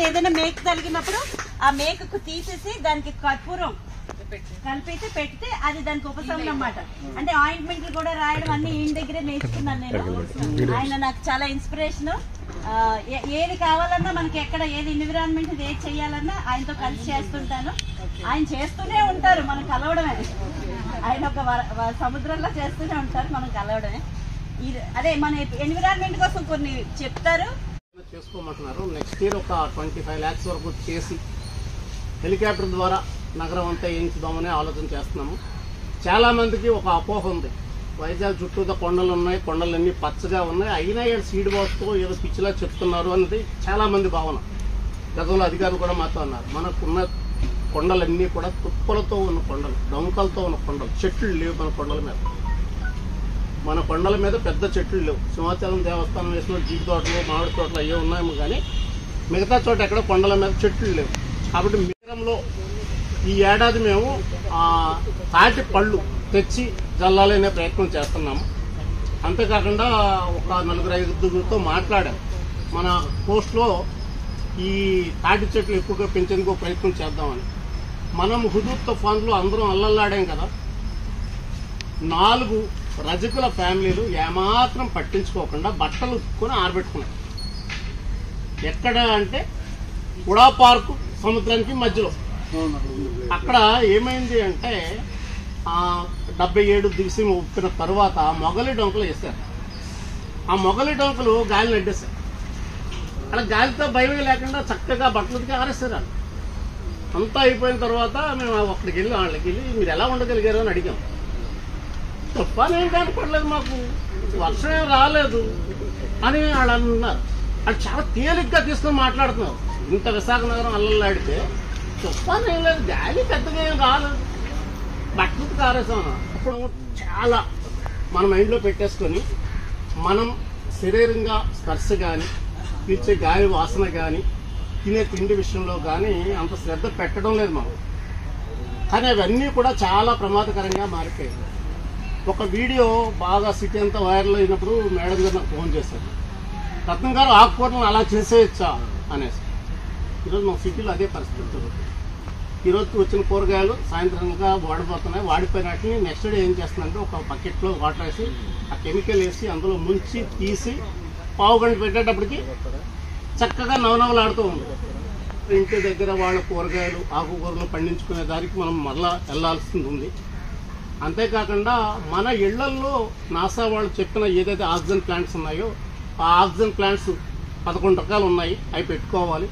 ఏదైనా మేక తగిలినప్పుడు ఆ మేకకు తీసేసి దానికి కర్పూరం కలిపితే పెడితే అది దానికి ఉపశమనం అన్నమాట. అంటే ఆయింట్మెంట్లు కూడా రాయడం అన్ని ఈయన దగ్గరే నేర్చుకున్నాను నేను. ఆయన నాకు చాలా ఇన్స్పిరేషన్. ఏది కావాలన్నా మనకి ఎక్కడ ఏది ఎన్విరాన్మెంట్ ఏది చేయాలన్నా ఆయనతో కలిసి చేస్తుంటాను. ఆయన చేస్తూనే ఉంటారు మనం కలవడమే. ఆయన ఒక వ- సముద్రంలో చేస్తూనే ఉంటారు మనం కలవడమే. ఇది అదే మన ఎన్విరాన్మెంట్ కోసం కొన్ని చెప్తారు. చేసుకోమంటున్నారు. నెక్స్ట్ ఇయర్ ఒక ట్వంటీ ఫైవ్ ల్యాక్స్ వరకు చేసి హెలికాప్టర్ ద్వారా నగరం అంతా వేయించుదామనే ఆలోచన చేస్తున్నాము. చాలామందికి ఒక అపోహ ఉంది. వైజాగ్ చుట్టూతో కొండలు ఉన్నాయి. కొండలన్నీ పచ్చగా ఉన్నాయి. అయినా ఇక్కడ సీడ్ బాక్స్తో ఏదో పిచ్చిలా చెప్తున్నారు అన్నది చాలామంది భావన. గతంలో అధికారులు కూడా మాతో అన్నారు. మనకున్న కొండలన్నీ కూడా తుప్పలతో ఉన్న కొండలు డొంకలతో ఉన్న కొండలు చెట్లు లేవు మన కొండల మీద. మన కొండల మీద పెద్ద చెట్లు లేవు. సింహాచలం దేవస్థానం వేసిన జీడి తోటలు మామిడి తోటలు అవే ఉన్నాయేమో కానీ మిగతా చోట ఎక్కడ కొండల మీద చెట్లు లేవు. కాబట్టి మీరంలో ఈ ఏడాది మేము తాటి పళ్ళు తెచ్చి జల్లాలనే ప్రయత్నం చేస్తున్నాము. అంతేకాకుండా ఒక నలుగురు ఐదుగురితో మాట్లాడాం. మన పోస్ట్లో ఈ తాటి చెట్లు ఎక్కువగా పెంచేందుకు ప్రయత్నం చేద్దామని. మనం హుదూర్ తుఫాన్లో అందరం అల్లల్లాడాం కదా. నాలుగు రజకుల ఫ్యామిలీలు ఏమాత్రం పట్టించుకోకుండా బట్టలు ఉతుక్కొని ఆరబెట్టుకున్నాయి ఎక్కడ అంటే ఉడా పార్కు సముద్రానికి మధ్యలో. అక్కడ ఏమైంది అంటే డెబ్బై ఏడు దిగిసి ఉప్పిన తర్వాత మొగలి డొంకలు వేశారు. ఆ మొగలి డొంకలు గాలిని అడ్డేశారు అలా గాలితో భయమే లేకుండా చక్కగా బట్టలకి ఆరేస్తారు వాళ్ళు. అంతా అయిపోయిన తర్వాత మేము అక్కడికి వెళ్ళి వాళ్ళకి వెళ్ళి మీరు ఎలా ఉండగలిగారు? అని అడిగాం. తుఫాన్ ఏం కనపడలేదు మాకు. వర్షం ఏం రాలేదు అని వాళ్ళు అన్నారు. అది చాలా తేలిగ్గా తీసుకొని మాట్లాడుతున్నారు. ఇంత విశాఖ నగరం అల్లల్లాడితే తుఫాన్ ఏం లేదు. గాలి పెద్దగా ఏం రాలేదు బట్టలు కారేసాం. అప్పుడు చాలా మన మైండ్లో పెట్టేసుకొని మనం శరీరంగా స్పర్శ కానీ పిలిచే గాలి వాసన కానీ తినే తిండి విషయంలో కానీ అంత శ్రద్ధ పెట్టడం లేదు మనం కానీ అవన్నీ కూడా చాలా ప్రమాదకరంగా మారిపోయాయి. ఒక వీడియో బాగా సిటీ అంతా వైరల్ అయినప్పుడు మేడం గారు నాకు ఫోన్ చేశారు. రత్నం గారు ఆకుకూరలను అలా చేసేయచ్చా అనేసి. ఈరోజు మా సిటీలో అదే పరిస్థితి జరుగుతుంది. ఈరోజు వచ్చిన కూరగాయలు సాయంత్రంగా వాడిపోతున్నాయి. వాడిపోయినటిని నెక్స్ట్ డే ఏం చేస్తున్నారంటే ఒక బకెట్లో వాటర్ వేసి ఆ కెమికల్ వేసి అందులో ముంచి తీసి పావు గంట పెట్టేటప్పటికి చక్కగా నవనవలాడుతూ ఉంది. ఇంటి దగ్గర వాళ్ళ కూరగాయలు ఆకుకూరలు పండించుకునే దానికి మనం మరలా వెళ్ళాల్సింది ఉంది. అంతేకాకుండా మన ఇళ్ళల్లో నాసా వాళ్ళు చెప్పిన ఏదైతే ఆక్సిజన్ ప్లాంట్స్ ఉన్నాయో ఆ ఆక్సిజన్ ప్లాంట్స్ పదకొండు రకాలు ఉన్నాయి. అవి పెట్టుకోవాలి.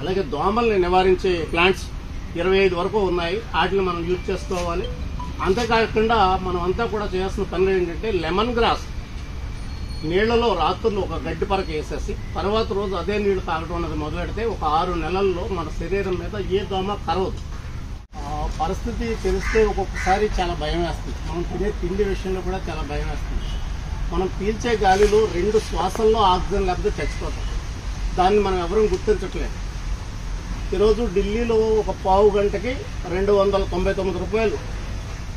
అలాగే దోమల్ని నివారించే ప్లాంట్స్ ఇరవై ఐదు వరకు ఉన్నాయి. వాటిని మనం యూజ్ చేసుకోవాలి. అంతేకాకుండా మనం అంతా కూడా చేయాల్సిన పనులు ఏంటంటే లెమన్ గ్రాస్ నీళ్ళలో రాత్రులు ఒక గడ్డి పరక వేసేసి తర్వాత రోజు అదే నీళ్ళు తాగడం అన్నది మొదలెడితే ఒక ఆరు నెలల్లో మన శరీరం మీద ఏ దోమ కరవదు. పరిస్థితి తెలిస్తే ఒక్కొక్కసారి చాలా భయం వేస్తుంది. మనం తినే తిండి విషయంలో కూడా చాలా భయం వేస్తుంది. మనం పీల్చే గాలిలో రెండు శ్వాసల్లో ఆక్సిజన్ లేకపోతే చచ్చిపోతాం. దాన్ని మనం ఎవరూ గుర్తించట్లేదు. ఈరోజు ఢిల్లీలో ఒక పావు గంటకి రెండు వందల తొంభై తొమ్మిది రూపాయలు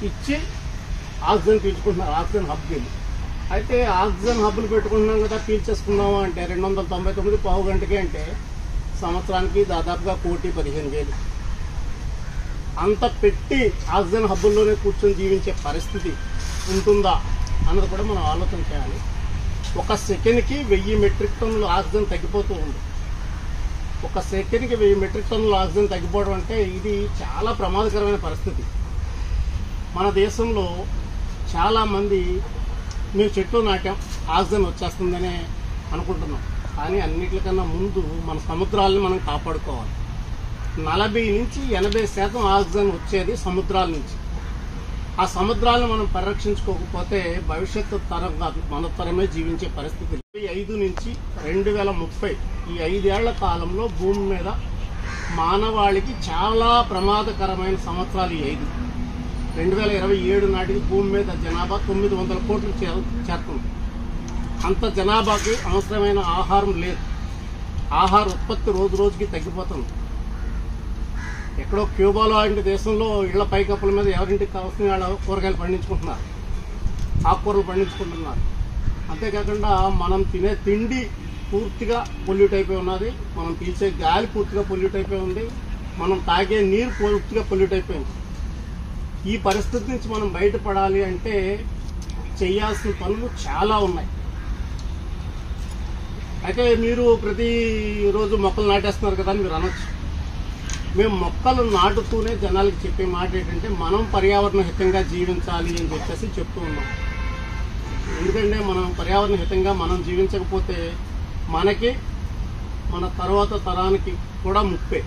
ఇచ్చి ఆక్సిజన్ పీల్చుకుంటున్నారు. ఆక్సిజన్ హబ్ వెళ్ళి అయితే ఆక్సిజన్ హబ్బులు పెట్టుకుంటున్నాం కదా పీల్చేసుకున్నాము అంటే రెండు వందల తొంభై తొమ్మిది పావు గంటకి అంటే సంవత్సరానికి దాదాపుగా కోటి పదిహేను వేలు. అంత పెట్టి ఆక్సిజన్ హబ్బుల్లోనే కూర్చొని జీవించే పరిస్థితి ఉంటుందా అన్నది కూడా మనం ఆలోచన చేయాలి. ఒక సెకండ్కి వెయ్యి మెట్రిక్ టన్నులు ఆక్సిజన్ తగ్గిపోతూ ఉంది. ఒక సెకండ్కి వెయ్యి మెట్రిక్ టన్నులు ఆక్సిజన్ తగ్గిపోవడం అంటే ఇది చాలా ప్రమాదకరమైన పరిస్థితి. మన దేశంలో చాలామంది మేము చెట్లు నాటాం ఆక్సిజన్ వచ్చేస్తుందనే అనుకుంటున్నాం. కానీ అన్నిటికన్నా ముందు మన సముద్రాలని మనం కాపాడుకోవాలి. నలభై నుంచి ఎనభై శాతం ఆక్సిజన్ వచ్చేది సముద్రాల నుంచి. ఆ సముద్రాలను మనం పరిరక్షించుకోకపోతే భవిష్యత్తు తరం కాదు మన తరమే జీవించే పరిస్థితి ఐదు నుంచి రెండు వేల ముప్పై ఈ ఐదేళ్ళ కాలంలో భూమి మీద మానవాళికి చాలా ప్రమాదకరమైన సంవత్సరాలు ఈ ఐదు. రెండు వేల ఇరవై ఏడు నాటికి భూమి మీద జనాభా తొమ్మిది వందల కోట్లు చేరు- చేరుతుంది అంత జనాభాకి అవసరమైన ఆహారం లేదు. ఆహార ఉత్పత్తి రోజు రోజుకి తగ్గిపోతుంది. ఎక్కడో క్యూబాలో అంటే దేశంలో ఇళ్ళ పైకప్పుల మీద ఎవరింటికి కావాల్సిన వాళ్ళ కూరగాయలు పండించుకుంటున్నారు. ఆకుకూరలు పండించుకుంటున్నారు. అంతేకాకుండా మనం తినే తిండి పూర్తిగా పొల్యూట్ అయిపోయి ఉన్నది. మనం పీల్చే గాలి పూర్తిగా పొల్యూట్ అయిపోయి ఉంది. మనం తాగే నీరు పూర్తిగా పొల్యూట్ అయిపోయింది ఈ పరిస్థితి నుంచి మనం బయటపడాలి అంటే చేయాల్సిన పనులు చాలా ఉన్నాయి. అయితే మీరు ప్రతి రోజు మొక్కలు నాటేస్తున్నారు కదా అని మీరు అనొచ్చు. మేము మొక్కలు నాటుతూనే జనాలకి చెప్పే మాట ఏంటంటే మనం పర్యావరణ హితంగా జీవించాలి అని చెప్పేసి చెప్తూ ఉన్నాం. ఎందుకంటే మనం పర్యావరణ హితంగా మనం జీవించకపోతే మనకి మన తర్వాత తరానికి కూడా ముప్పే.